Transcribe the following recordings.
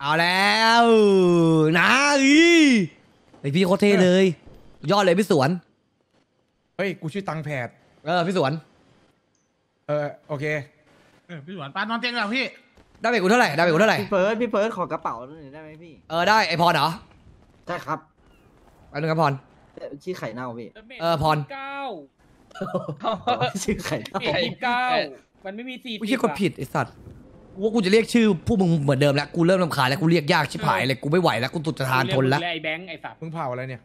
เอาแล้วนะอีไอพี่โคตรเท่เลย ยอดเลยพี่สวน เฮ้ย กูชื่อตังแผด เออพี่สวน เออโอเค เออพี่หวานปานอนเตียงแล้วพี่ ได้ไปกูเท่าไหร่ได้ไปกูเท่าไหร่พี่เฟิร์สพี่เฟิร์สขอกระเป๋าหน่อยได้ไหมพี่เออได้ไอพรเหรอใช่ครับไปนึงครับพรแต่ชื่อไข่เน่าพี่ เออพร เก้าชื่อไข่เน่าสี่สิบเก้ามันไม่มีสี่กูเชี่ยกดผิดไอสัตว์กู ว่ากูจะเรียกชื่อพวกมึงเหมือนเดิมแล้วกูเริ่มรำคาญแล้วกูเรียกยากชิบหายเลยกูไม่ไหวแล้วกูตุดจะทานทนแล้ว ไอ้แบงค์ไอ้สัตว์มึงเผาอะไรเนี่ย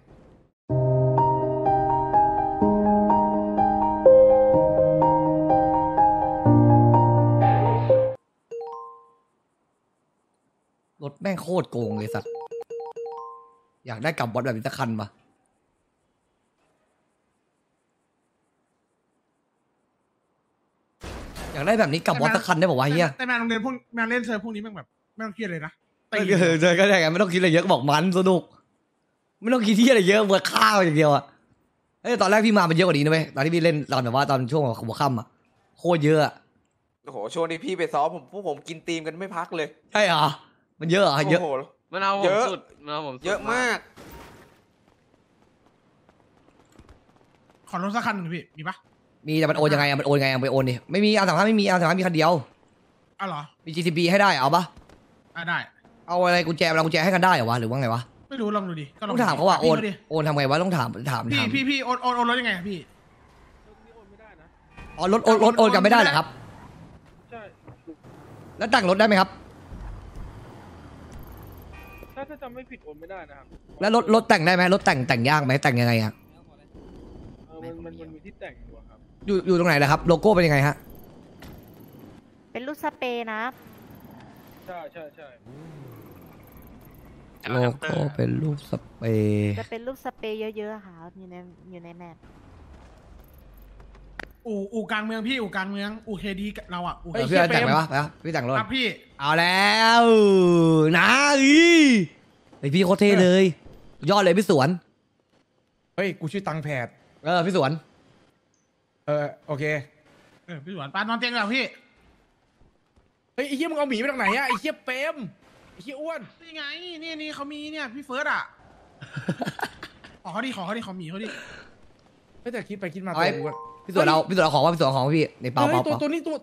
รถแม่งโคตรโกงเลยสัตว์ อยากได้กลับวัดแบบนี้สักคันปะอยากได้แบบนี้กลับวัดสักคันได้ป่าวะเฮียแต่แมนโรงเรียนพวกแมนเล่นเซิร์ฟพวกนี้แม่งแบบไม่ต้องเครียดเลยนะเออเจอก็ได้ไงไม่ต้องคิดอะไรเยอะก็บอกมันสนุก ไม่ต้องคิดที่อะไรเยอะเมื่อข้าวอย่างเดียวอะเอ้ยตอนแรกพี่มามันเยอะกว่านี้นะเว้ยตอนที่พี่เล่นตอนแบบว่าตอนช่วงหัวค่ำอะโคตรเยอะอะโอ้โหช่วงที่พี่ไปซ้อมผมพวกผมกินตีมกันไม่พักเลยใช่เหรอมันเยอะเหรอเยอะโอ้โหมันเอาผเยมอะสุดมันเอาผมสุดเยอะมาก ขอรถสักคันหนึ่งพี่มีปะ มีแต่มันโอนยังไงอะมันโอนยังไงอะไปโอนดิไม่มีอาสามห้าไม่มีอาสามห้ามีคันเดียวอ้าวเหรอมี GTP ให้ได้เอาปะอะได้ เอาอะไรกุญแจเรากุญแจให้กันได้เหรอวะหรือว่าไงวะไม่รู้ลองดูดิก็ลต้อองงถามเขาว่าโอนพี่ดิโอนทำไงวะต้องถามถามพี่ถามพี่พี่โอนโอนโอนรถยังไงอะพี่ อ๋อรถโอนโอนโอนกันไม่ได้เหรอครับ ใช่ แล้วแต่งรถได้ไหมครับ ถ้าถ้าจำไม่ผิดโอนไม่ได้นะครับแล้วรถรถแต่งได้ไหมรถแต่งแต่งยากไหมแต่งยังไงอะเออมันมันมันมีที่แต่ง อยู่อะครับอยู่อยู่ตรงไหนล่ะครับ โลโก้เป็นยังไงฮะ เป็นลูกสเปรย์นะ ใช่ใช่ใช่โลโก้เป็นรูปสเปรย์จะเป็นลูกสเปรย์เยอะๆอะค่ะอยู่ในอยู่ในแมปอู่อู่กลางเมืองพี่อู่กลางเมืองอู่เคดีเราอะอู่เออพี่เอาแต่งไหมวะไปวะพี่แต่งรถครับพี่ เอาแล้วนะอีไอพี่โคตรเท่เลย ยอดเลยพี่สวน เฮ้ย กูชื่อตังแผดเออพี่สวน เออโอเคเออพี่หวานปานอนเตียงแล้วพี่เฮ้ยไอ้เหี้ยมึงเอาหมีมาจากไหนอะไอ้เหี้ยเปรมไอ้เหี้ยอ้วนนี่ไงนี่นี่เขามีเนี่ยพี่เฟิร์สอะ ขอเขาดิขอเขาดิขอหมีเขาดิไม่แต่คิดไปคิดมาเอาไอ้ตัวกูอะพี่สวนเราพี่สวนเอาของว่าพี่สวนเอาของพี่ในเปล่าเฮ้เปล่ายเปตัวล่าตัวนี้ตัว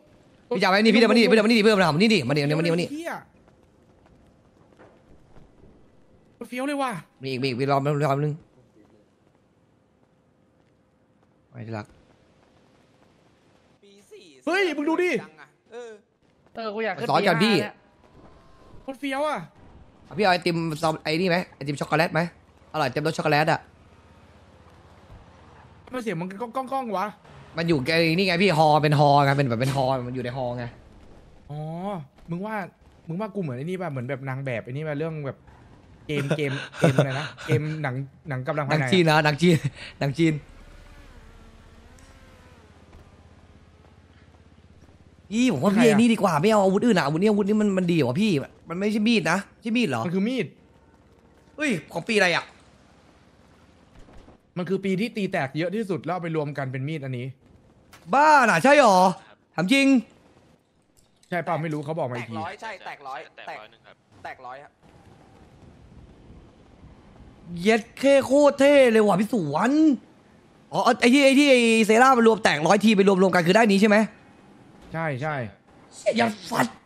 พี่จะเอาไว้นี่พี่เดี๋ยวมานี่พี่เดี๋ยวมานี่พี่เดี๋ยวมานี่ดิมานี่มานี่มานี่มานี่เหี้ยเฟี้ยวเลยว่ะมีอีกมีอีกมีรอบนึงรอบนึงไม่ที่รักปีสี่ เฮ้ยมึงดูดิจังอะเออเออกูอยากขึ้น สอนกันพี่ปีห้าเยโคตรเฟี้ยวอะเอาพี่เอาไอติมซอมไอ้นี่ไหมไอติมช็อกโกแลตไหมอร่อยเต็มรสช็อกโกแลตอะ ทำไมเสียงมันก้องก้องก้องวะ มันอยู่ไอ้นี่ไงพี่ฮอเป็นฮอไงเป็นแบบเป็นฮอมันอยู่ในฮอไงอ๋อ มึงว่า มึงว่ากูเหมือนไอ้นี่ป่ะ เหมือนแบบนางแบบไอ้นี่ป่ะ เรื่องแบบ เกมเกมเกมอะไรนะ เกมหนังหนังกำลังหภานัยงในจีนอะนะหนังจีนหนังจีน พี่ผมว่าพี่ไอ้นี่ดีกว่าไม่เอาอาวุธอื่นอะอาวุธนี้อาวุธนี้มันมันดีกว่าพี่ มันไม่ใช่มีดนะใช่มีดเหรอมันคือมีด เฮ้ยของปีอะไรอะมันคือปีที่ตีแตกเยอะที่สุดแล้วเอาไปรวมกันเป็นมีดอันนี้ บ้าน่ะใช่หรอถามจริง ใช่เปล่าไม่รู้เขาบอกมาแตอีกกทีร้อยใช่แตกร้อยแตแตกกร้อยหนึ่งครับ แตกร้อยครับเย็ดเคโคตรเท่เลยว่ะพี่สวนอ๋อไอ้ที่ไอ้ที่ไอ้เซร่ามารวมแตกร้อยทีไปรวมรวมกันคือได้นี้ใช่ไหม ใช่ใช่อย่าสัตว์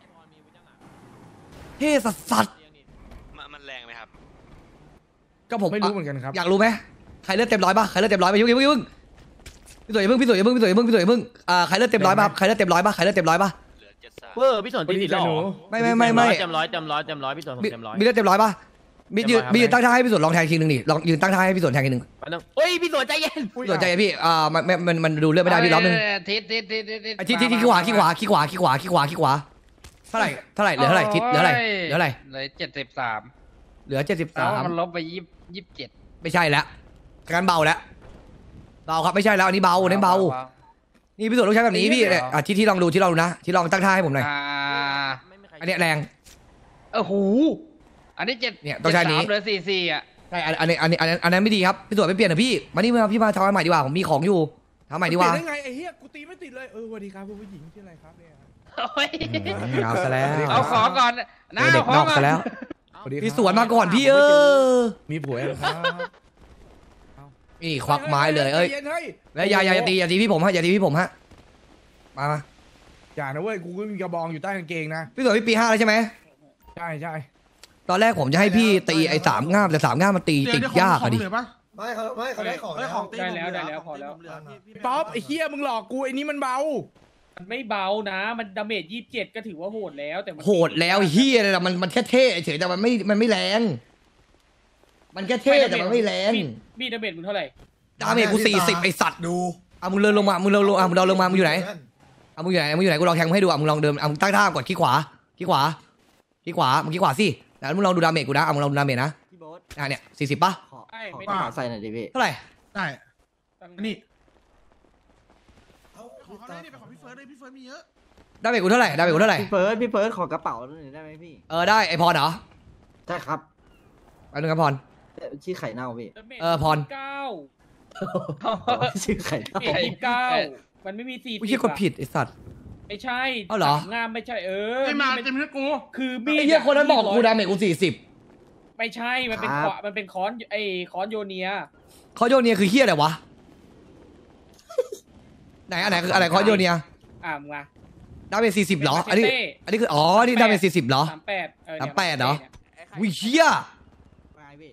เท่สัสสัสมันมันแรงไหมครับ ก็ผมไม่รู้เหมือนกันครับ อยากรู้ไหมใครเลือดเต็มร้อยป่ะใครเลือดเต็มร้อยไปยุ่งยุ่งยุ่งพี่สวยอย่าเพิ่งพี่สวยอย่าเพิ่งพี่สวยอย่าเพิ่งพี่สวยอย่าเพิ่งอ่าใครเลือดเต็มร้อยป่ะใครเลือดเต็มร้อยป่ะใครเลือดเต็มร้อยป่ะเหลือเจ็ดสามเวอร์พี่สนตีติดหรอไม่ไม่ไม่ไม่เต็มร้อยเต็มร้อยเต็มร้อยพี่สนผมมีเต็มร้อยมีเลือดเต็มร้อยป่ะ มียืนเต็มร้อยครับมียืนตั้งท่าให้พี่สวนลองแทงทีนึงดิลองยืนตั้งท่าให้พี่สวนแทงทีนึงมันต้องเฮ้ยพี่สนใจเย็นพี่สวนใจเย็นพี่อ่ามันมันมันมันดูเลือดไม่ได้พี่รอบนึงทิศทิศทิศทิศทิศไอ้ที่ที่ที่ขวาที่ขวาที่ขวาที่ขวาที่ขวาที่ขวาเท่าไหร่เท่าไหร่เหลือเท่าไหร่ทิศเหลืออะไรเหลืออะไรเหลือเจ็ดสิบสามเหลือเจ็ดสิบแต่สาว่ามมันลบไปยี่ยี่สิบเจ็ดไม่ใช่แล้วการเบาแล้วเบาครับไม่ใช่แล้วอันนี้เบาอันนี้เบานี่พี่สวนต้องใช้แบบนี้พี่เนี่ยอะที่ที่ลองดูที่ลองดูนะที่ลองตั้งท่าให้ผมหน่อยอ่าอันเนี้ยแรงโอ้โห อันนี้เจ็ดเนี่ยต้องใช้อันนี้เหลือสี่สี่อะใช่อันอันนี้อันนี้อันนี้อันนั้นไม่ดีครับพี่สวนไม่เปลี่ยนนะพี่มานี่มาพี่มาทำใหม่ดีกว่าผมมีของอยู่ทำใหม่ดีกว่าเปลี่ยนได้ไงไอ้เหี้ยกูตีไม่ติดเลยเออสวัสดีครับคุณผู้หญิงชื่ออะไรครับเนี่ย โอ้ยเอาซะแล้ว เอาของก่อนนะเจอเด็กเอาขนอองกก่อนซะแล้วสวัสดีครับพี่สวนมาก่อนพี่เออมีผัวยังครับนี่ควักไม้เลยเอ้ยใจนเฮ้ยแล้วอย่าอย่าอย่าตีอย่าตีพี่ผมฮะอย่าตีพี่ผมฮะมามาอย่านะเว้ยกูก็มีกระบองอยู่ใต้กางเกงนะพี่สวนพี่ปีห้าแล้วใช่ไหมใช่ใช่ ตอนแรกผมจะให้พี่ตีไอ้สามง่ามแต่สามง่ามมันตีเดี๋ติยวดเดี๋ยวของยากขออะงดิเหลือปะไม่เขาไม่เขาได้ของเอ้ยของตีได้ผมแล้วเหได้อแล้วขพองตีแล้ว ผมเหลือพี่พี่ป๊อปไอ้เฮียมึงหลอกกูไอ้นี่มันเบา มันไม่เบานะ มันดาเมจยี่สิบเจ็ดก็ถือว่าโหดแล้วแต่มันโหดแล้วเฮียเลยละมันมันแค่เท่เฉยแต่มันไม่มันไม่แรง มันแค่เท่แต่มันไม่แรงมีดมีดดาเมจมึงเท่าไหร่ดาเมจกูสี่สิบไอสัตว์ดูเอามึงเดินลงมามึงเดินลงอะมึงเดินลงมามึงอยู่ไหนเอามึงอยู่ไหนมึงอยู่ไหนกูลองแทงมึงให้ดูอะมึงลองเดินเอามึงตั้งท่ากดขี้ขวาขี้ขวาขี้ขวามึงขี้ขวาสิ แล้วมึงลองดูดาเมจกูนะเอามึงลองดูดาเมจนะพี่โบ๊ทอะเนี่ยสี่สิบป่ะขอไอ้ขอไม่กระเป๋าใส่หน่อยดิพี่เท่าไหร่ได้ตั้งอันนี้ของเขาได้นี่เป็นของพี่เฟิร์สเลยพี่เฟิร์สมีเยอะดาเมจกูเท่าไหร่ดาเมจกูเท่าไหร่พี่เฟิร์สพี่เฟิร์สขอกระเป๋าหน่อยได้ไหมพี่เออได้ไอพรเหรอใช่ครับไปนึงครับพรเอ่อชื่อไข่เน่าพี่ดาเมจเออพร เก้าชื่อไข่เน่าเมจยี่สิบเก้ามันไม่มีสี่กูเชี่ยกดผิดไอสัตว์ ไม่ใช่เอาเหรอ สมงามไม่ใช่เออไอ้มาดเต็มให้กูคือมีดไอเหี้ยคนนั้นบอกกูดาเมจกูสี่สิบ ไม่ใช่ มันเป็นขวามันเป็นค้อนไอ้ค้อนโยเนีย เขาโยเนียคือเฮียอะไรวะ ไหนอันไหนคืออะไรเขาโยเนียอะมา ดาเมจสี่สิบเหรอ อันนี้เต้อันนี้คืออ๋อนี่ดาเมจสี่สิบเหรอ สามแปดเออสามแปดเหรอนี่ยไอ้ไข่วิเฮียไงพี่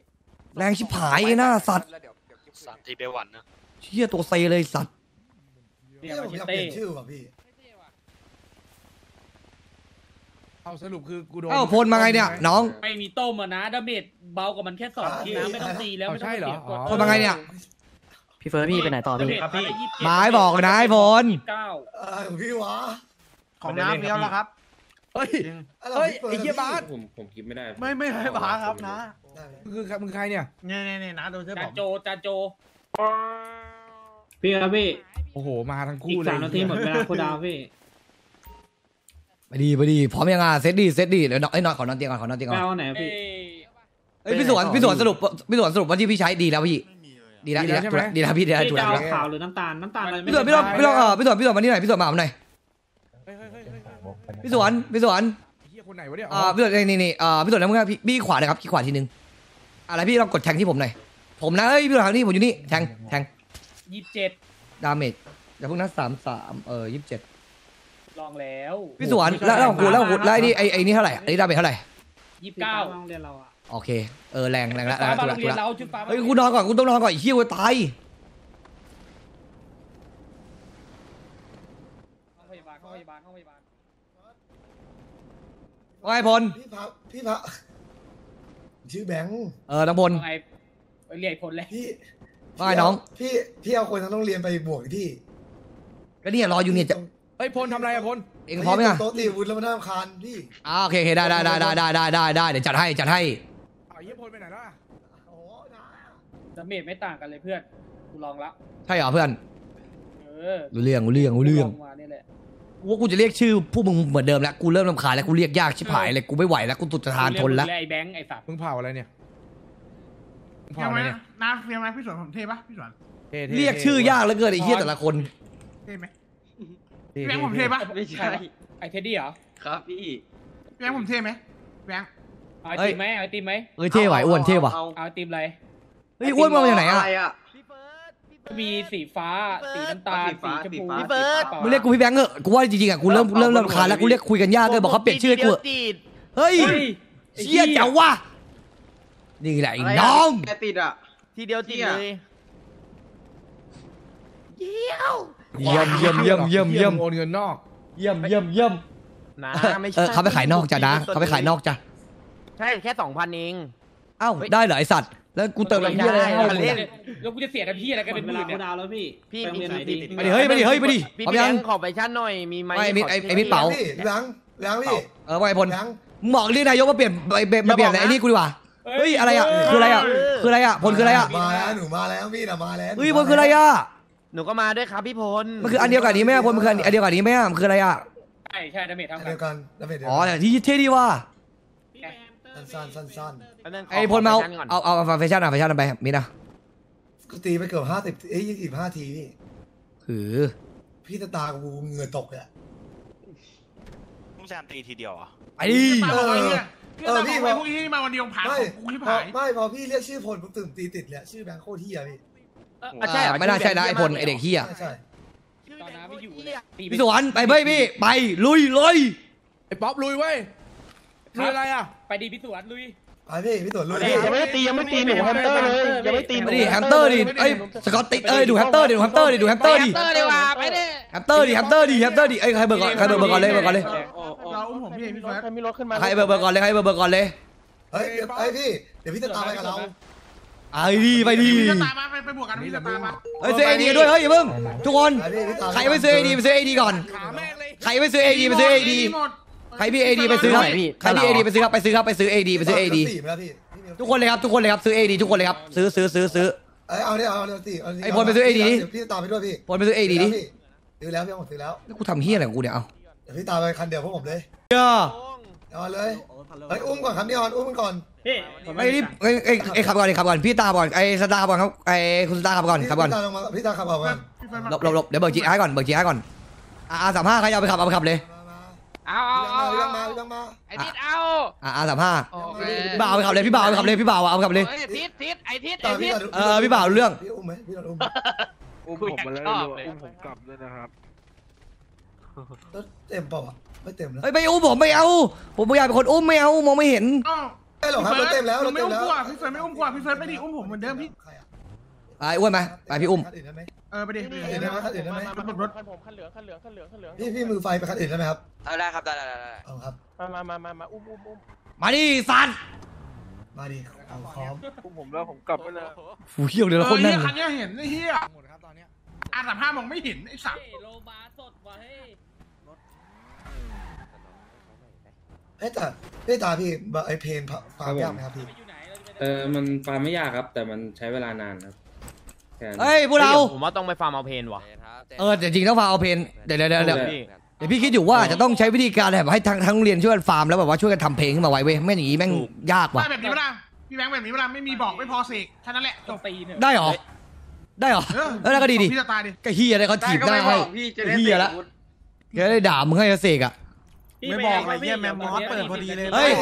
แรงชิบหายไอ้หน้าสัตว์แล้วเดี๋ยวเดี๋ยวเก็บสามทีไปวันนะเฮียตัวเซเลยสัตว์ เนี่ยเนี่ยมาผมเชอยากเปเต้ลี่ยนชื่อว่ะพี่ เอาสรุปคือกูโดนเอ้าพลมาไงเนี่ย น้องไม่มีต้มอะนะดาเมจเบากว่ามันแค่สองทีนะไม่ต้องตีแล้วเอาไม่ต้องใช่เหรอเสียกดอ๋อพลมาไงเนี่ย พี่เฟิร์สพี่ไปไหนต่อพี่ ครับพี่ หมายบอกนะไอ้พล เก้าอะไรของพี่วะของน้ำเดียวแล้วครับ เฮ้ยอะไรเฮ้ยของพี่ฟิร์สไอ้เฮียบาสผมผมคิดไม่ได้ ไม่ไม่ให้บาครับนะได้ไหมคือมึงใครเนี่ยเนี่ยเนี่ยเนี่ยนะโดนเสื้อจาผมโจจาโจ พี่ครับพี่ โอ้โหมาทั้งอีคู่กเลยสามนาทีหมดเวลาคูลดาวน์พี่ ไปดีไปดีพร้อมยังอะเซตดีเซตดีเดี๋ยวนอนไอ้ยนอนขอนอนเตียงก่อนขอนอนเตียงก่ไม่อนเอาไหนเอ้พี่ยเอ้ยพี่สวนพี่สวนสรุปพี่สวนสรุปว่าที่พี่ใช้ดีแล้วพี่ดีแล้วดีแล้วดีแล้วพี่ดีแล้วพี่ถูกจะแล้วเอาขาวหรือน้ำตาลน้ำตาลอะไรไม่พี่สวนพี่ลองพี่ลองเออพี่สวนพี่สวนมานี่หน่อยพี่สวนมาผมหน่อยเฮ้ยเฮ้ยเฮ้ยเฮ้ยพี่สวนพี่สวนไอ้เฮียคนไหนวะเนี่ยอ่าพี่สวนนี่นี่อ่าพี่สวนแล้วมึงพี่พี่ขวาเลยครับพี่ขวาทีนึงอะไรพี่ลองกดแทงที่ผมหน่อยผมนะเอ้ยพี่สวนทางนี้ผมอยู่นี่แทงแทงยี่สิบเจ็ดดาเมจเดี๋ยวพวกนั้นสามสามเออยี่สิบเจ็ด ลองแล้วพี่สวนแล้วแล้วของกูแล้วของกูแล้วไอ้นี่ไอ้ไอ้นี่เท่าไหร่ไอ้นี่ดาเมจเท่าไหร่ยี่สิบเก้าเก้าโรงเรียนเราอะโอเคเออแรงแรงแล้วฟ้าแรงมาถูกโรแล้วงถูเรีกยนแล้วเราชุดฟ้ามาเฮ้ยกูนอนก่อนกูต้องนอนก่อนไอ้เหี้ยกูตายห้องพยาบาลห้องพยาบาลห้องพยาบาลว่าไงพลพี่พระพี่พระชื่อแบงค์เออน้องพลว่าไงเรียกผลเลยพี่ว่าไงน้องพี่พี่เอาคนทั้งโรงเรียนไปบวกที่ก็เนี่ยรออยู่เนี่ยจะ เฮ้ยพลทำอะไรอะพลเองพร้อมไหมอะโต๊ะตีอาวุธแล้วมันน่ารำคาญพี่อ่าโอเคโอเคได้ได้ได้ได้ได้ได้ได้ได้เดี๋ยวจัดให้จัดให้เอาเฮียพลไปไหนล่ะโอ้นะดาเมจไม่ต่างกันเลยเพื่อนกูลองละใช่เหรอเพื่อนเออรู้เรื่องรู้เรื่องรู้เรื่องลมานี่แหละกูว่ากูจะเรียกชื่อผู้มึงเหมือนเดิมแล้วกูเริ่มรำคาญแล้วกูเรียกยากชิบหายเลยกูไม่ไหวแล้วกูตุดจะทานทนแล้วเรียกมึงเยไอ้แบงค์ไอ้สัตว์มึงเผาอะไรเนี่ยมึงเฟียเผาวอะไหมไรเนี่ยนะเฟียวไหมพี่สวนผมเท่ปะพี่สวนท่ๆเรียกชื่อยากเหลือเกินไอ้เหี้ยแต่ละคนเท่ไหมเท่ พี่แบงค์ผมเท่ปะไม่ใช่ไอ้เท็ดดี้เหรอ ครับพี่พี่แบงค์ผมเท่ไหมแบงค์เอาไอติมไหมเอาไอติมไหมเอ้ยเท่ไหวอ้วนเท่ว่ะเอาไอติมอะไรเฮ้ยอ้วนมาจากไหนอะมีสีฟ้า สีน้ำตาล สีชมพูพี่เบิร์ดมึงเรียกกูพี่แบงค์เหอะกูว่าจริงๆอะกูเริ่มเริ่มเริ่มรำคาญแล้วกูเรียกคุยกันยากเลยบอกเขาเปลี่ยนชื่อให้กูเฮ้ยเฮ้ยเชี่ยเจ๋งว่ะนี่แหละไอ้น้องแกติดอะทีเดียวติดเลยเยี่ย มเยี่ยมเยี่ยมเยี่ยมเยี่ยมโอนเงินนอกเยี่ยมเยี่ยมเยี่ยมนะเออเขาไปขายนอกจ้ะนะเขาไปขายนอกจ้ะใช่แค่สองพันเองเอ้าได้เหรอไอสัตว์แล้วกูเติมอะไรเหี้ยอะไรให้ไม่มึงได้เนี่ยแล้วกูจะเสียกันพี่อะไรกันเป็นหมื่นเนี่ยดาวแล้วพี่พี่ไปมีโรงเรียนไหนสิทดีธิ์ไปดิเฮ้ยไปดิเฮ้ยไปดิพี่พร้อมแบยังงค์ขอไปชั้นหน่อยมีไหมไม่ไอ้มิดขไอ้ไอ้มิดเป๋าพี่แบงค์แบงค์พี่เออว่าไอพลแบงค์มึงบอกเรียกนายกมาเปลี่ยนไปเปลี่ยนมาเปลี่ยนไอ้นี่กูดีกว่าเฮ้ยอะไรอะคืออะไรอะคืออะไรอะพลคืออะไรอะมาแล้วหนูมาแล้วพี่น่ะมาแล้วเฮ้ยพลคืออะไรอะ หนูก็มาด้วยครับพี่พลมันคืออันเดียวกันนี้ไหมอะพลมันคืออันเดียวกันนี้ไหมอะมันคืออะไรอะใช่ใช่ดาเมจเท่าอันกัเดีนยวกันแล้วเป็นเดียวอ๋อกันแต่ที่เท่ดีว่ะสั้นสั้นสั้นไอ้พลมาเอาเอาเอาแฟชั่นอะแฟชั่นไปมิดอะๆก็ตีไปเกือบห้าสิบเอ้ยยี่สิบห้าทีพี่คือพี่ตาตากูเหงื่อตกเลยอะต้องแซมตีทีเดียวอะไปดิเปล่าไอ้เนี่ยคือเออแต่พี่บอกพอไอ้พวกนี้ที่มาวันเดียวผ่านไม่ของกูที่พอผ่านไม่พอพี่เรียกชื่อพลผมตื่นตีติดเลยชื่อแบงค์โคตรเฮียพี่ อะใช่เหรอไม่น่าใช่นะไอพลไอเด็กเฮียใช่ใช่ตอนน้ำไม่อยู่เลยตีไปพี่สวรรค์ไปเบ้ยพี่ไปลุยลุยไอ้ป๊อปลุยเว้ยลุยอะไรอะ ไปดีพี่สวนลุย ไปพี่พี่ตุ๋นรู้เฮ้ยยังไม่ได้ตียังไม่ตีหนูแฮมสเตอร์เลยยังไม่ตีหนูมาดิแฮมสเตอร์ดิเอ้ยสกอตติเอ้ยดูแฮมสเตอร์ดิดูแฮมสเตอร์ดิดูแฮมสเตอร์ดิเตอร์ดีกว่าไปดิแฮมสเตอร์ดิแฮมสเตอร์ดิแฮมสเตอร์ดิเอ้ยใครเบิกก่อนใครเบิกเบิกก่อนเลยเบิกก่อนเลยเราอุ้มผมพี่พี่เฟิร์สใครมีรถขึ้นมาใครเบิกเบิกก่อนเลยใครเบิกเบิกก่อนเลยเฮ้ยเดี๋ยวไอ้พี่ เดี๋ยวพี่จะตามไปกับเรา ไอ้ดีไปดีพี่จะตามมาไปไปบวกกันพี่จะตามมาเฮ้ยซื้อเอดีด้วยเฮ้ยอย่าเพิ่งทุกคนไปพี่พี่ตามใครไม่ซื้อเอดีไปซื้อเอดีก่อนขาแม่งเลยใครไม่ซื้อเอดีไปซื้อเอดีหมดใครพี่เอดีไปซื้อครับใครพี่เอดีไปซื้อครับไปซื้อครับไปซื้อเอดีไปซื้อเอดีสี่มาแล้วพี่พี่มีทุกคนเลยครับทุกคนเลยครับซื้อเอดีทุกคนเลยครับซื้อซื้อซื้อซื้อเอ้ยเอาเนี่ยเอาเนี่ยสี่เอาไอ้พลไปซื้อ AD ดิเดี๋ยวพี่ตามไปด้วยพี่พลไปซื้อเอดีดิซื้อแล้วพี่ผมซื้อแล้วแล้วกูทำเฮียอะไรของกูเนี่ยเอาเดี๋ยวพี่ตามไปคันเดียวพวกผมเลยเหี้ยเอาเลย เฮ้ยอุ้มก่อนครับนี่ออนอุ้มมันก่อนพี่ไอ้นี่ไอ้ไอ้ไอ้ขับก่อนดิขับก่อนพี่ตาก่อนไอ้สตาร์ก่อนครับไอ้คุณสตาร์ขับก่อนขับก่อนพี่ตามลงมาพี่ตามขับก่อนพี่เฟิร์สหลบหลบหลบเดี๋ยวเบิกจีไอ้ก่อนเบิกจีไอ้ก่อนอ่าสามห้าใครเอาไปขับเอาไปขับเลยเอาเอาเอามาพี่ต้องมาไอ้ทิศเอาอ่าสามห้าโอเคพี่บ่าวเอาไปขับเลยพี่บ่าวเอาไปขับเลยพี่บ่าวเอาไปขับเลยเฮ้ยทิศทิศไอ้ทิศต่ไอ้อทิพี่ศต่อเออพี่บ่าวรู้เรื่องพี่อุ้มไหมพี่ต้องอุ้มอุ้มผมมาแล้วอุ้มผมกลับแล้วเต็มเปล่าอะ ไม่เต็มนะเฮ้ยไม่อุ้มผมไม่เอา ผมไม่อยากเป็นคนอุ้มไม่เอามองไม่เห็น อ้าวไม่หรอกครับรถเต็มแล้วรถไม่เต็มอุ้มแล้วกว่าพี่เฟิร์สไม่อุ้มกว่าพี่เฟิร์สไม่ดีอุ้มผมเหมือนเดิมพี่ใครอะไปอ้วนไหมไปพี่อุ้ม คันอื่นได้ไหม เออไปดิคันอื่นได้ไหมคันอื่นได้ไหมคันผมคันผมคันเหลืองคันเหลืองคันเหลืองคันเหลืองพี่พี่มือไฟไปคันอื่นได้ไหมครับเอาได้ครับได้ได้ได้ได้เอาครับ มามามามามาอุ้มอุ้มอุ้มมาดิสัตว์มาดิเอาพร้อมอุ้มผมแล้วผมกลับไปแล้วฟูเขี้ยวเดี๋ยวละคนเออนั่เหี้นยคันเนี้ยเห็นไอ้เหี้ยหมดครับตอนเนี้ยอะสามห้ามองไม่เห็นไอ้สัตว์เฮ้ยโลบาสดว่ะเฮ้ย เฮ้ยแต่พี่ตาพี่ไอเพนฟาร์มยากไหมครับพี่ไปอยู่ไหนเราจะไปเออมันฟาร์มไม่ยากครับ แต่มันใช้เวลานานครับแค่นั้นเฮ้ยพวกเรา ผมว่าต้องไปฟาร์มเอาเพนว่ะ เออแต่จริงต้องฟาร์มเอาเพนเดี๋ยวเดี๋ยวเดี๋ยวเดี๋ยวพี่เดี๋ยวพี่คิดอยู่ว่าจะต้องใช้วิธีการแบบให้ทั้งทั้งโรงเรียนช่วยกันฟาร์มแล้วแบบว่าช่วยกันทำเพลงขึ้นมาไว้เว้ยไม่อย่างงี้แม่งยากว่ะไม่แบบนี้เวลาพี่แบงค์แบบนี้เวลาไม่มีบอกไม่พอเสกแค่นั้นแหละจต้อบงตีเนี่ยได้เหรอ ได้เหรอเออเออแล้วก็ดีดิพี่จะตายดิ ก็เฮียอะไรเขาถีบได้ให้เฮียละแกได้ด่ามึงให้เสกอะ ไม่บอกอะไรเงี้ยแมมมอสเปิดพอดีเลยเฮ้ย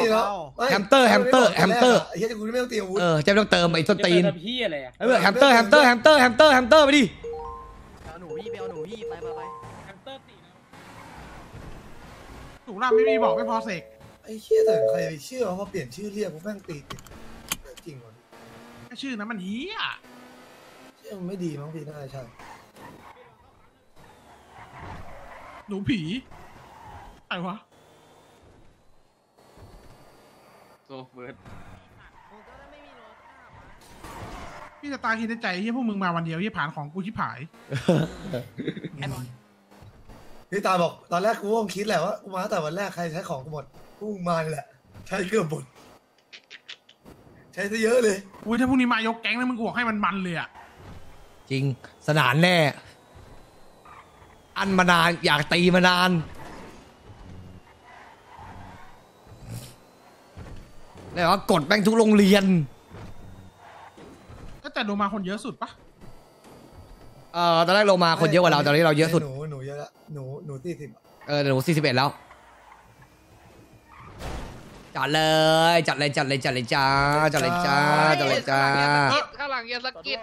แฮมสเตอร์แฮมสเตอร์แฮมสเตอร์ไอ้เหี้ยกูไม่ต้องเตรียมอาวุธเออจะไม่ต้องเติมไอ้ส้นตีนจะเติมพี่อะไรอะเออแฮมสเตอร์แฮมสเตอร์แฮมสเตอร์แฮมสเตอร์แฮมสเตอร์ไปดิเอาหนูพี่ไปเอาหนูพี่ไปไปไปแฮมสเตอร์ตีนะถูกแล้วไม่มีบอกไม่พอเสกไอ้เชี่ยแต่ใครไปเชื่อว่าเปลี่ยนชื่อเรียกกูแม่งตีติดจริงวะแค่ชื่อนั้นมันเหี้ยเชื่อมันไม่ดีมั้งพี่น่าจะใช่หนูผีอะไรวะ พี่จะตายคิดในใจที่พวกมึงมาวันเดียวที่ผ่านของกูชิบหายพี่ตาบอกตอนแรกกูก็คงคิดแหละว่ากูมาตั้งแต่วันแรกใครใช้ของกูหมดกูมานี่แหละ ใช้เกือบหมดใช้ซะเยอะเลย อุ้ยถ้าพรุ่งนี้มายกแก๊งแล้วมึงกูบอกให้มันมันเลยอะจริง สนานแน่ อันมานานอยากตีมานาน แล้วว่ากดแม่งทุกโรงเรียนก็แต่โดมาคนเยอะสุดปะเอ่อตอนแรกลงมาคนเยอะกว่าเราตอนนี้เราเยอะสุดหนูหนูเยอะละหนูหนูสี่สิบเออหนูสี่สิบเอ็ดแล้วจัดเลยจัดเลยจัดเลยจัดเลยจ้าจัดเลยจ้าจัดเลยจ้าข้างหลังอย่าสะกิด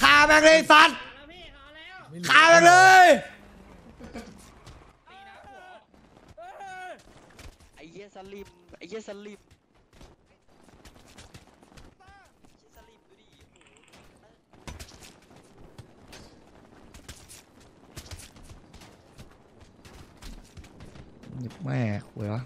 ฆ่าแม่งเลยสัตว์แล้วพี่ขอแล้วฆ่าแม่งเลยตีนะหัวไอ้เหี้ยสลิมไอ้เหี้ยสลิม แม่คุยวะ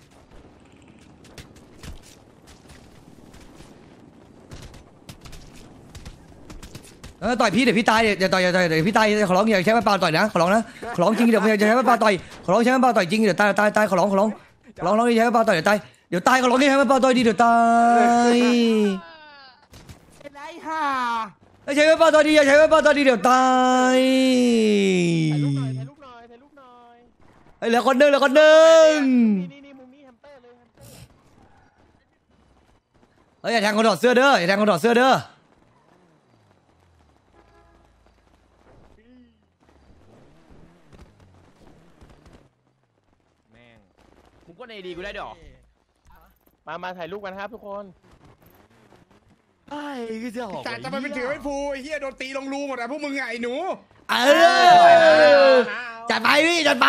เออต่อยพี่เดี๋ยวพี่ตายเดี๋ยวต่อยอย่าต่อยเดี๋ยวพี่ตายขอร้องอย่าใช้ไม้เปล่าต่อยนะขอร้องนะขอร้องจริงเดี๋ยวอย่าใช้ไม้เปล่าต่อยขอร้องใช้ไม้เปล่าต่อยจริงเดี๋ยวตายตายตายขอร้องขอร้องขอร้องร้องอย่าใช้ไม้เปล่าต่อยเดี๋ยวตายเดี๋ยวตายขอร้องอย่าใช้ไม้เปล่าต่อยดีเดี๋ยวตายเป็นไรห่าอย่าใช้ไม้เปล่าต่อยดีอย่าใช้ไม้เปล่าต่อยดีเดี๋ยวตาย เฮ้ยเหลือคนหนึงเหลือคนหนึงนี่นี่มุมนี้แฮมสเตอร์เลยแฮมสเตอร์เฮ้ยอย่าแทงคนถอดเสื้อเด้ออย่าแทงคนถอดเสื้อเด้อแม่งมึงก็ในดีกูได้ดอกมามาถ่ายรูปกันครับทุกคนจ่าจะไปเป็นถือไอ้ฟูไอ้เฮียโดนตีลงรูหมดอะพวกมึงไงไอ้หนู เออจัดไปพี่จัดไป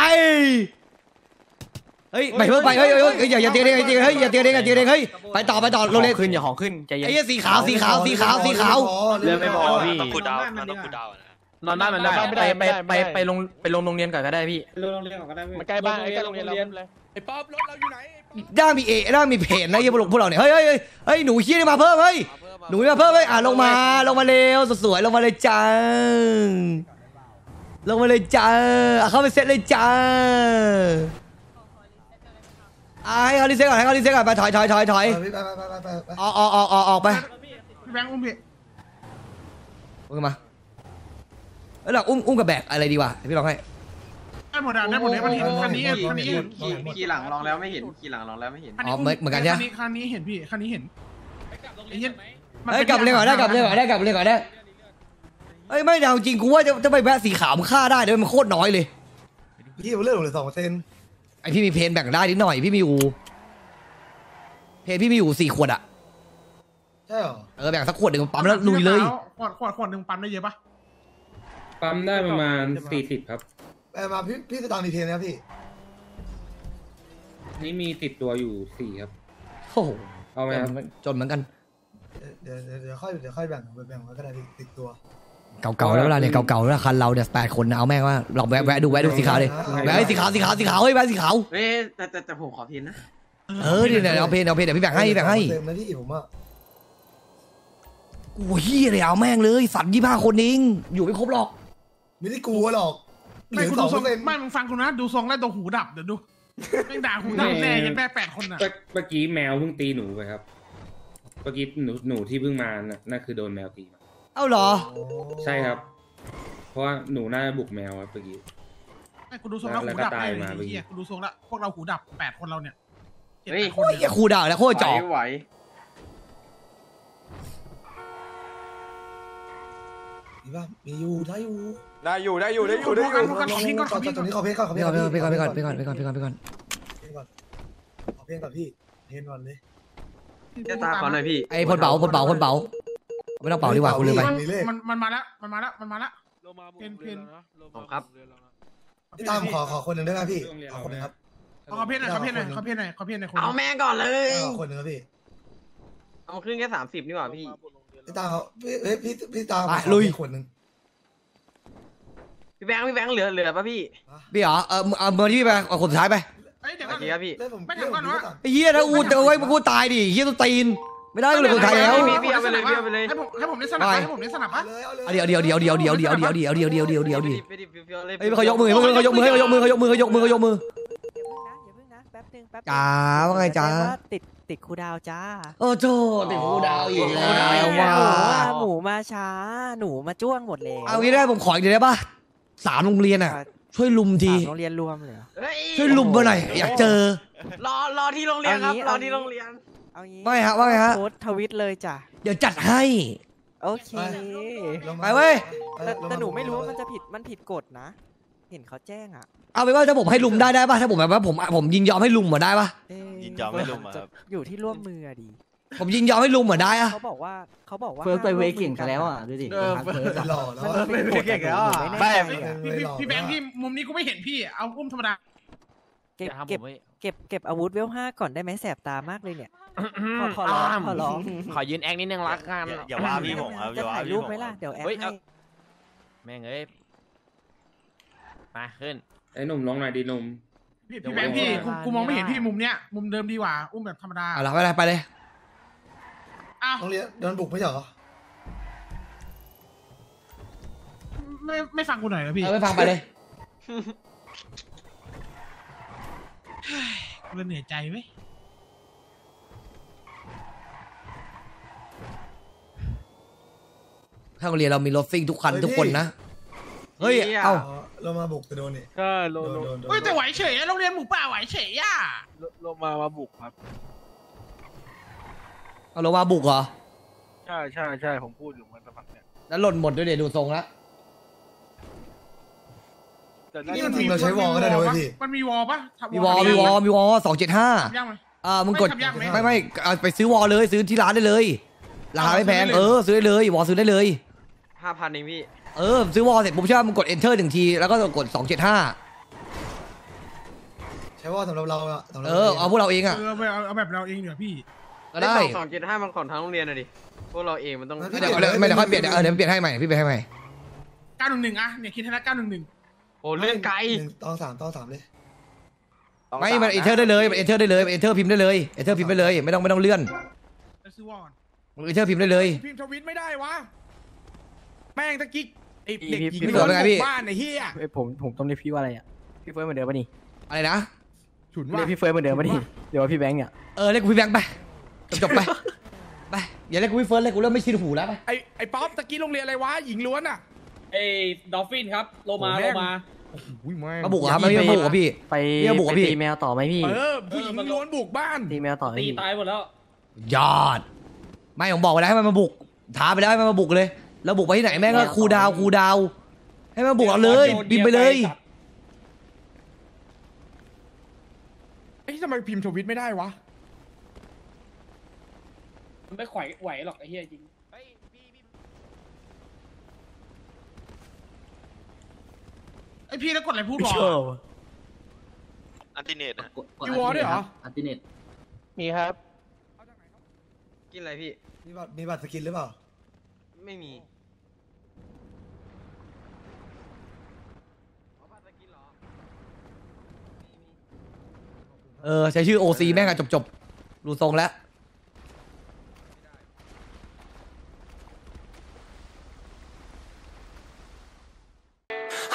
เฮ้ยไปเพิ่งไปเฮ้ยเฮ้ยเฮ้ยอย่าอย่าเตียงเองอย่าเตียงเฮ้ยอย่าเตียงเองอย่าเตียงเองเฮ้ยไปต่อไปต่อโรเลขึ้นอย่าของขึ้นใจเย็นไอ้เหี้ยสีขาวสีขาวสีขาวสีขาวเรื่องไม่พอพี่ต้องกูดาวต้องกูดาวนอนบ้านมันได้ไม่ได้ไปไม่ไปได้ไปไปลงไปลงโรงเรียนก่อนก็ได้พี่โรงเรียนของก็ได้มันใกล้บ้านใกล้โรงเรียนเราเลยไอ้ป๊อปรถเราอยู่ไหนด้ามีเอด้ามีเพจนะเหี้ยพวกพวกเราเนี่ยเฮ้ยเฮ้ยเฮ้ยเฮ้ยหนูชี้มาเพิ่มเฮ้ยหนูมาเพิ่มเฮ้ยอะลงมาลงมาเร็วสวยๆลงมาเลยจ้า ลงมาเลยจ้าอะเข้าไปเซตเลยจ้าอะให้เขา reset ก่อนให้เขา reset ก่อนไปถอยถอยถอยถอยไปไปไปไปไปไปออกออกออกออกออกไปพี่แบงค์อุ้มพี่อุ้มมาเอ้ยเราอุ้มอุ้มกับแบกอะไรดีวะเดี๋ยวพี่ลองให้ได้หมดอะได้หมดเลยคันนี้คันนี้คันนี้เห็นขี่ขี่หลังลองแล้วไม่เห็นขี่หลังลองแล้วไม่เห็นคันนี้คันนี้คันนี้เห็นพี่คันนี้เห็นไอ้เหี้ยเฮ้ยกลับเรียนก่อนได้กลับเรียนก่อนได้กลับเรียนก่อนได้ เฮ้ยไม่เอาจริงกูว่าจะจะไปแวะสีขาวมันฆ่าได้เดี๋ยวมันโคตรน้อยเลยพี่มันเรื่องเหลือสองเปอร์เซ็นต์ไอพี่มีเพนแบ่งได้นิดหน่อยพี่มีอยู่เพนพี่มีอยู่สี่ขวดอะใช่เหรอเออแบ่งสักขวดหนึ่งปั๊มแล้วลุยเลยขวดขวดขวดหนึ่งปั๊มได้เยอะปะปั๊มได้ประมาณสี่สิบครับไปมาพี่พี่สตางค์มีเพลงนะพี่ นี่มีติดตัวอยู่สี่ครับโอ้โหเอาไหมครับจนเหมือนกันเดี๋ยวเดี๋ยวเดี๋ยวค่อยเดี๋ยวค่อยแบ่งแบ่งมาก็ได้พี่ติดตัว เก่าๆแล้วเวลาเนี่ยเก่าๆแล้วคันเราเนี่ยแปดคนนะเอาแม่งว่าลองแวะแวะดูแวะดูสีขาวเลยแวะให้สีขาวสีขาวสีขาวเฮ้ยแวะสีขาวเฮ้ยแต่แต่แต่ผมขอพินนะเออเดี๋ยวเดี๋ยวเอาเพนเอาเพนเดี๋ยวพี่แบ่งให้พี่แบ่งให้เต็มนะพี่ผมว่าโอ้ยเฮียเลยเอาแม่งเลยสัตว์ยี่ห้าคนเองอยู่ไม่ครบหรอก ไม่ได้กลัวหรอกเหไม่ลือกูสดูองทรเปองร์เซ็นต์ไม่มึงฟังกูนะดูทรงแล้วตัวหูดับเดี๋ยวดูแม่งด่าหูดับแน่ยันแม่แปดคนอะเมื่อเมื่อกี้แมวเพิ่งตีหนูไปครับเมื่อกี้หนูหนูที่เพิ่งมาน่ะนั่นคือโดนแมวตีมา เอ้าเหรอ ใช่ครับ เพราะว่าหนูน่าจะบุกแมวครับเมื่อกี้ไม่กูดูทรงแล้วหูดับแน่เลยไอ้เหี้ยกูดูทรงแล้วพวกเราหูดับแปดคนเราเนี่ยเจ็ดแปดคนโอ้ยเนี่ยครูด่าแล้วโคตรจ่อไหวมีป่ะมีอยู่ได้อยู่ได้อยู่ได้อยู่ได้อยู่ได้อยู่ตอนนี้ขอเพลงก่อนขอเพลงก่อนไปก่อนไปก่อนไปก่อนไปก่อนไปก่อนไปก่อนไปก่อนขอเพลงก่อนพี่เพลงก่อนเลย จะตาขอหน่อยพี่ ไอ้พลเป๋าพลเป๋าพลเป๋า ไม่ต้องเป๋าดีกว่าคุณลืมไปมีเลข มันมันมาแล้วมันมาแล้วมันมาแล้ว เพนเพน ผมครับ พี่ตามขอขอคนหนึ่งได้ไหมพี่ขอคนหนึ่งครับ เอาเขาเพนหน่อยเขาเพนหน่อยเขาเพนหน่อยเขาเพนหน่อยคนเอาแม่ก่อนเลย ขอคนหนึ่งครับพี่เอาขึ้นแค่สามสิบนี่หว่าพี่ พี่ตามเขาพี่เฮ้ยพี่พี่ตามไปลุย คนหนึ่งพี่แบงค์พี่แบงค์เหลือเหลือป่ะพี่พี่เหรอเออเอาเบอร์ที่พี่ไปเอาคนสุดท้ายไปเอ้ยเดี๋ยวโอก่อนเคครับพี่ เล่นผมไม่เดี๋ยวก่อนวะไอ้เหี้ยถ้าอูจะเอาไว้กูตายดิเหี้ยต้องตีน ไม่ได้ก็เลยคนไทยแล้วพี่พี่เอาไปเลยพี่เอาไปเลยให้ผมให้ผมได้สนับไปให้ผมได้สนับเอาปะเลยเอาเลยเอาเดี๋ยวเดี๋ยวเดี๋ยวเดี๋ยวเดี๋ยวเดี๋ยวเดี๋ยวเดี๋ยวเดี๋ยวเดี๋ยวเดี๋ยวเดี๋ยวเดี๋ยวไปดิพี่เอาเลยเฮ้ยเขายกมือเขายกมือเขายกมือเขายกมือเขายกมือเขายกมือเขายกมืออย่าเพิ่งนะอย่าเพิ่งนะแป๊บนึงแป๊บนึงจ้าว่าไงจ้าแต่ว่าติดติดครูดาวจ้าโอ้โธ่ติดกูดาวอีกแล้วว่าหนูว่าหมูมาช้าหนูมาจ้วงหมดเลยเอางี้ได้ผมขออีกเดี๋ยวได้ปะสามโรงเรียนอะช่วยลุมทีโรงเรียนรวมเลยเหรอเฮ้ยช่วยลุมมาหน่อยอยากเจอรอรอที่โรงเรียนครับเอางี้รอที่โรงเรียน เอางี้ว่าไงฮะว่าไงฮะ โพสต์ทวิตเลยจ้ะ เดี๋ยวจัดให้ โอเคลงมาไปเว้ย แต่แต่หนูไม่รู้ว่ามันจะผิดมันผิดกฎนะ เห็นเขาแจ้งอะเอาไปนว่าถ้าผมให้ลุมได้ได้ปะถ้าผมแบบว่าผมผมยินยอมให้ลุมเหมือนได้ปะเอ๊ะยินยอมให้ลุมอะครับ จะอยู่ที่ร่วมมืออะดีผมยินยอมให้ลุมเหมือนได้อะเขาบอกว่าเขาบอกว่าเฟิร์สไปห้ามเวร่กเก่งกันแล้วอะดูดิเออ เฟิร์สหล่อแล้วมันอะเป็นกฎอะหนูไม่แน่ใจอะพี่พี่พี่แบงค์พี่มุมนี้กูไม่เห็นพี่ เอาอุ้มธรรมดาเก็บเก็บ เก็บเก็บอาวุธเวลห้าก่อนได้ไหมแสบตามากเลยเนี่ย ขอขอร้องขอร้องขอยืนแอคนิดนึงรักกันอย่าว่าพี่ผมครับอจะย่าว่าถ่ายพี่รูปผมไหมล่ะเดี๋ยวแอดเฮ้ยให้เอาแม่งเอ้ยมาขึ้น ไอ้หนุ่มร้องหน่อยดิหนุ่ม พี่พี่แบงค์พี่กูกูมองไม่เห็นพี่มุมเนี้ยมุมเดิมดีกว่า อุ้มแบบธรรมดาเอาละไปเลยไปเลย อ้าวโรงเรียนโดนบุกไม่ใช่เหรอ ไม่ไม่ฟังกูหน่อยเหรอพี่ เอาไปฟังไปเลย กูเลยเหนื่อยใจเว้ยถ้าโรงเรียนเรามีรถซิ่งทุกคันทุกคนนะ เฮ้ย เอ้าอ๋อเรามาบุกจะโดนนี่ก็โลโดนโลโดนโดนเฮ้ยแต่ไหวเฉยอะโรงเรียนหมูป่าไหวเฉยอะโลมามาบุกครับ เอาลงมาบุกเหรอ ใช่ใช่ใช่ผมพูดอยู่มันสักพักเนี่ยแล้วหล่นหมดด้วยเดี๋ยวดูทรงแล้ว แต่น่านี่จะมันทีมเราใช้วอลก็ได้นะเว้ยพี่ มันมีวอลปะมีวอลมีวอลมีวอลสองเจ็ดห้ายังไหม อ่ามึงกดไม่ทำยากไหม ไม่ไม่เอาไปซื้อวอลเลยซื้อที่ร้านได้เลยราคาไม่แพงเออซื้อได้เลยวอลซื้อได้เลย ห้าพันเองพี่ เออซื้อวอลเสร็จปุ๊บใช่ไหมมึงกด enter หนึ่งทีแล้วก็กดสองเจ็ดห้าใช้ว่าสำหรับเราอะสำหรับเออเอาพวกเราเองอะเออเอาเอาแบบเราเองเดี๋ยวพี่ ก็ได้ สองเจ็ดห้ามันของทางโรงเรียนอะดิ พวกเราเองมันต้อง ไม่เดี๋ยวเดี๋ยวไม่เดี๋ยวค่อยเปลี่ยนเออเดี๋ยวเปลี่ยนให้ใหม่พี่เปลี่ยนให้ใหม่ 911อะเนี่ยคิดให้ละ911 โอ้เรื่องไกล หนึ่งต้องสามต้องสามเลยไม่ มัน enter ได้เลยมัน enter ได้เลยมัน enter พิมพ์ได้เลย enter พิมพ์ไปเลย ไม่ต้องไม่ต้องเลื่อนไปซื้อวอลก่อนมึง enter พิมพ์ได้เลย พิมพ์ทวิตไม่ได้วะ แม่งตะกี้ไอเด็กหญิงพี่เฟิร์สเป็นไงพี่ บ้านไอ้เหี้ยผมผมต้องเรียกพี่ว่าอะไรอะพี่เฟิร์สเหมือนเดิมป่ะนี่อะไรนะ ฉุนเรีว่ายกพี่เฟิร์สเหมือนเดิมป่ะนี่เดี๋ยวว่าพี่แบงค์เนี่ยเออเรียกกูพี่แบงค์ไป จบจบไป ไป อย่าเรียกกูพี่เฟิร์สเลยกูเริ่มไม่ชินหูแล้วไป ไอไอป๊อปตะกี้โรงเรียนอะไรวะ หญิงล้วนอะไอ้dolphin ครับ โลมา โอ้แม่โลง มา อุ้ยแม่งมาบุกเหรอครับไม่มาบุกเหรอพี่ ไปพี่เอาบุกกับพี่ไปตีแมวต่อไหมพี่ เออผู้หญิงล้วนบุกบ้าน ตีแมวต่อไหมตีพี่ ตายหมดแล้ว ยอด ไม่ผมบอกไปแล้วให้มันมาบุกท้าไปแล้วให้มันมาบุกเลย แล้วบุกไปที่ไหนแม่งก็ครูดาวครูดาวให้มันบุกเอาเลยบินไปเลย เอ้ยทำไมพิมพ์ทวิตไม่ได้วะ มันไม่ไหวไหวหรอกไอ้เหี้ยจริง อพี่แล้วกดอะไรพูดวอลอันติเนตนะมีวอลด้วยเหรอมีครับ กินอะไรพี่ มีบัตรมีบัตรสกินหรือเปล่า ไม่มีเออ ใช้ชื่อ OC แม่งอะจบจบๆดูทรงแล้ว